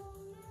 Oh,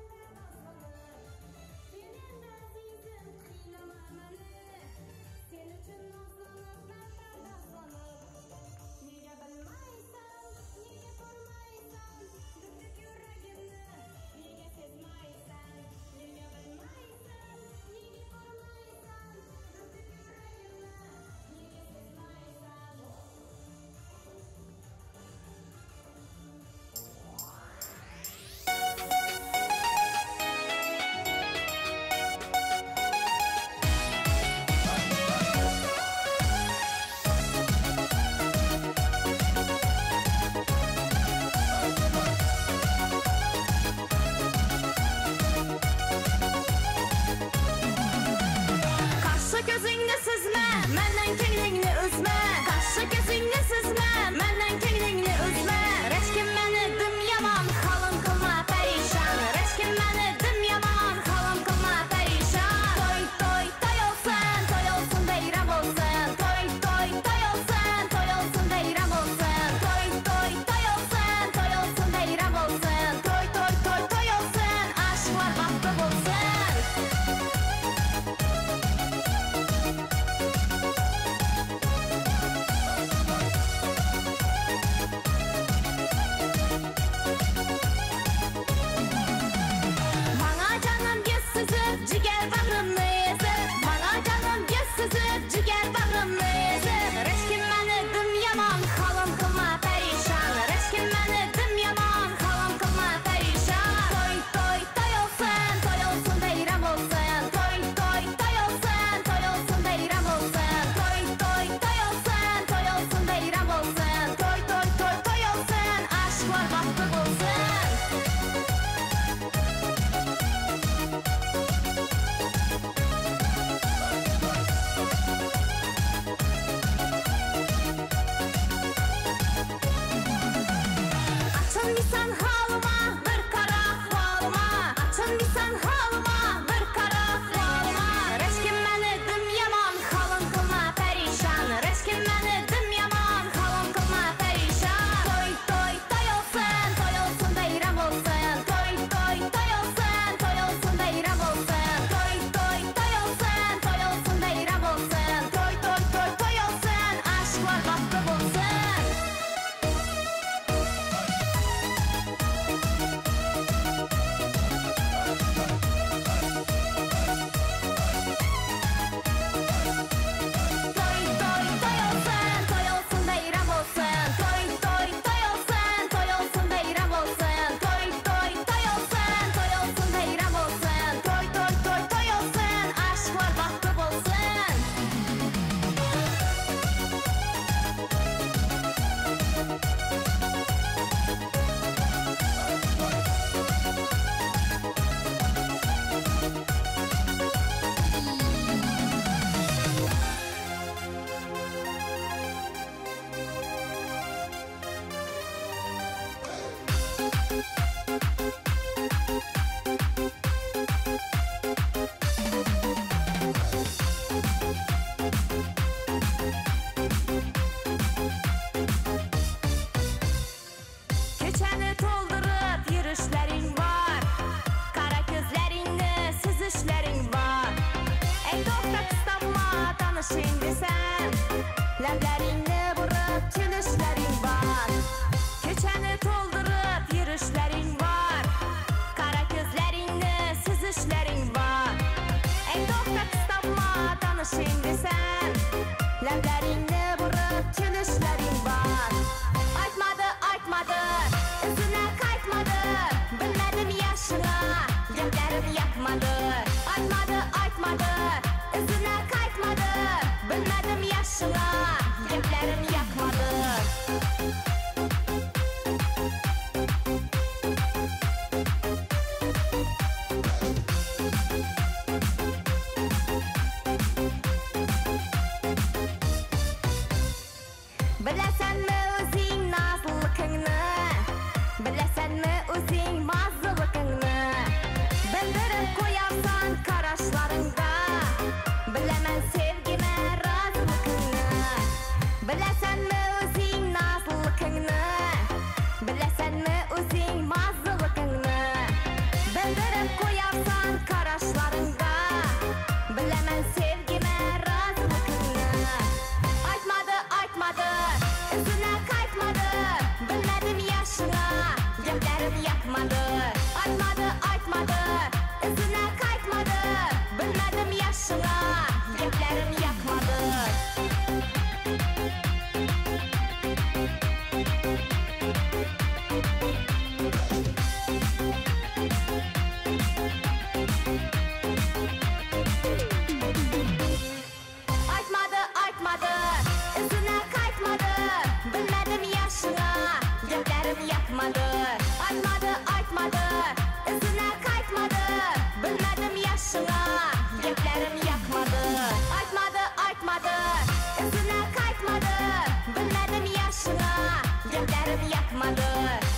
yardım yakmadı.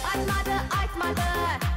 Atmadı atmadı.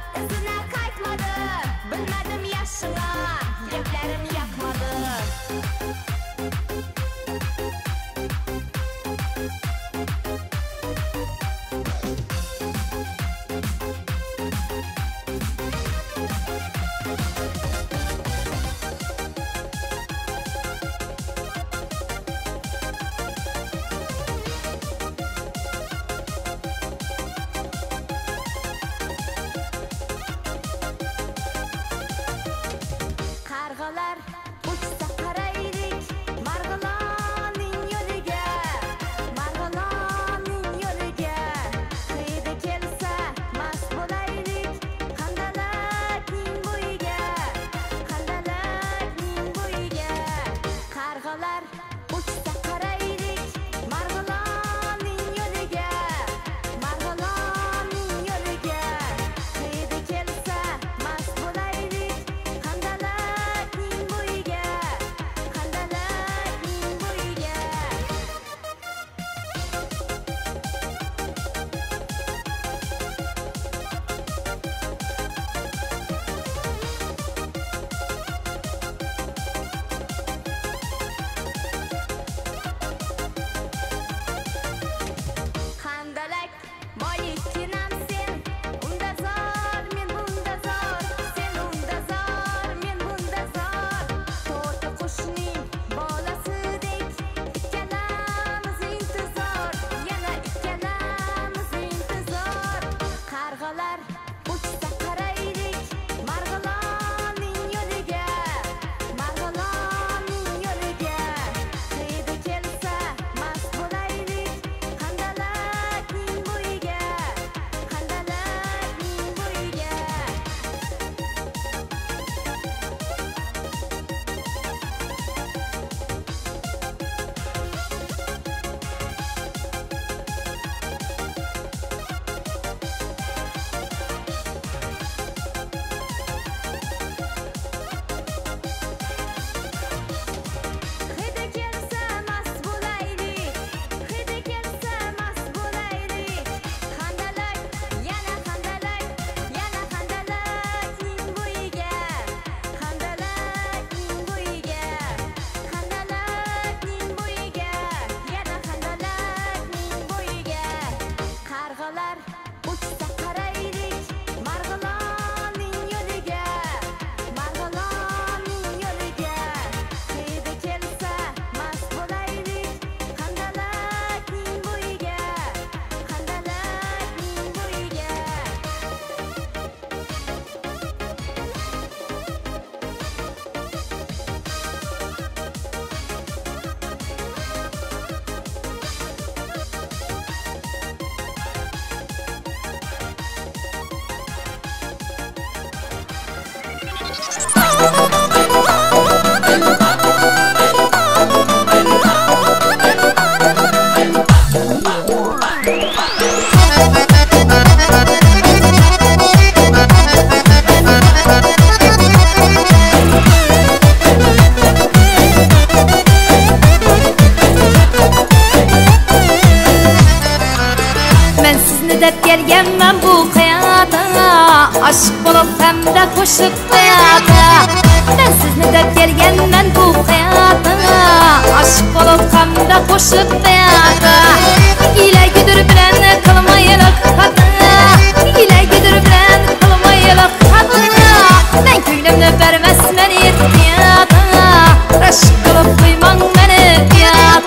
Thank you. Ildep gelgen ben bu hayata Aşık bolup hem de koşup hayata Ben sizni dep gelgen ben bu hayata Aşık bolup hem de koşup hayata Gile güdür bilen kılmayılık kadın Gile güdür bilen kılmayılık kadın Ben köylemle vermez meni yetiyata Aşık bulup duymam meni yata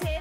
say